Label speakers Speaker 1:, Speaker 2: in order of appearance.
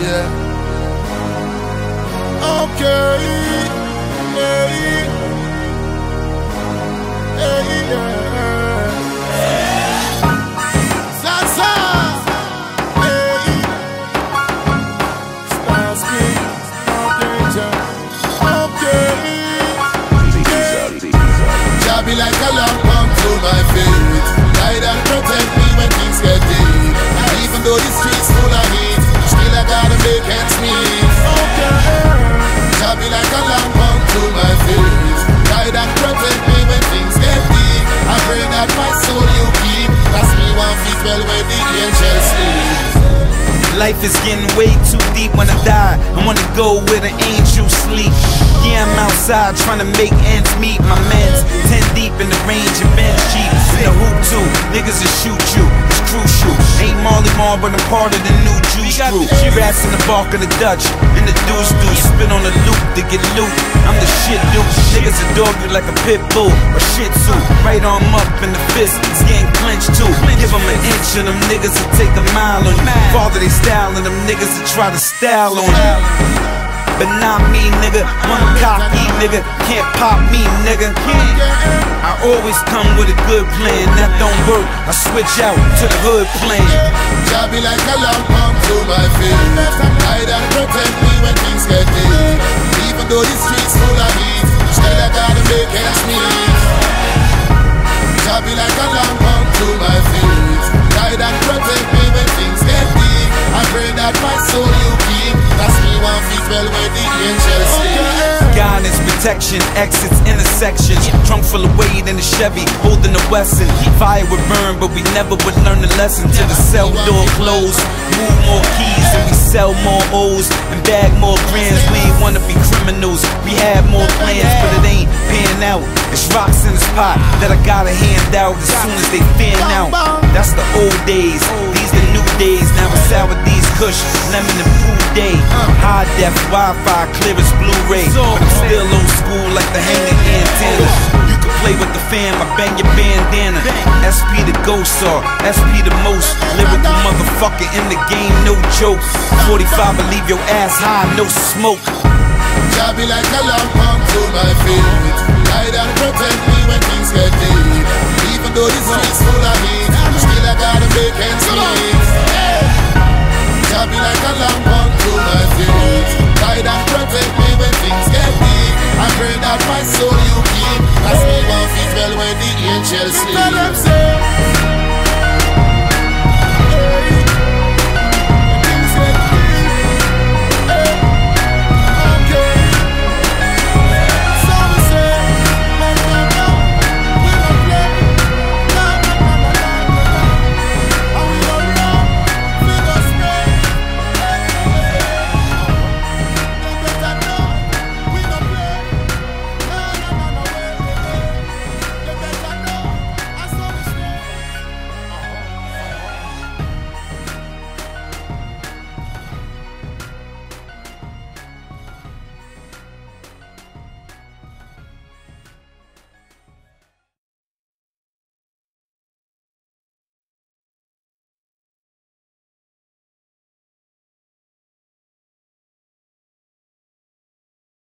Speaker 1: Yeah. Okay. Hey.
Speaker 2: Life is getting way too deep when I die. I wanna go where the angels sleep. Yeah, I'm outside trying to make ends meet. My man's ten deep in the range of Benz Jeep. In the hoop too, niggas will shoot you. It's crucial. Ain't Marley Marl, but I'm part of the new juice crew. Rats in the bark of the Dutch, in the deuce deuce. Spin on the loop to get loot. I'm the shit dude. Niggas adore you like a pit bull or shih tzu. Right arm up in the fist, it's getting clenched too. Give 'em an and them niggas will take a mile on you. Father, they style and them niggas that try to style on you. But not me, nigga. One cocky nigga can't pop me, nigga. I always come with a good plan. That don't work. I switch out to the hood plan.
Speaker 1: Jah be like a lamp unto my feet Guide and protect me when things get deep Even though the streets full of heat Still I gotta make ends meet Jah be like a lamp
Speaker 2: Guidance, protection, exits, intersections. Trunk full of weight in the Chevy, holding the Wesson. Fire would burn, but we never would learn the lesson. Till the cell door closed, move more keys and we sell more O's and bag more grams. We wanna be criminals. We had more plans, but it ain't panning out. It's rocks in this pot that I gotta hand out as soon as they fan out. That's the old days. These the new days. Now it's out with these Kush, lemon and poo day. High def Wi-Fi, clear as Blu-ray. I'm still old school like the hanging antenna. You can play with the fam, I bang your bandana. SP the ghost or SP the most lyrical motherfucker in the game, no joke. 45 will leave your ass high, no smoke.
Speaker 1: Like a lamp my feet Guide and protect me when things get deep Even though the streets full of heat Still I gotta make ends meet like a lamp unto my feet Guide and protect me when things get deep I pray that my soul you keep. That's me one feet well when the angels sleep